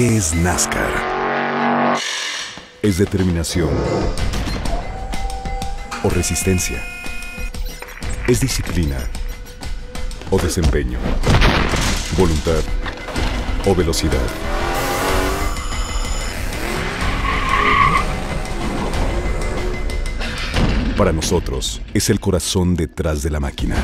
¿Qué es NASCAR? ¿Es determinación o resistencia? ¿Es disciplina o desempeño? ¿Voluntad o velocidad? Para nosotros es el corazón detrás de la máquina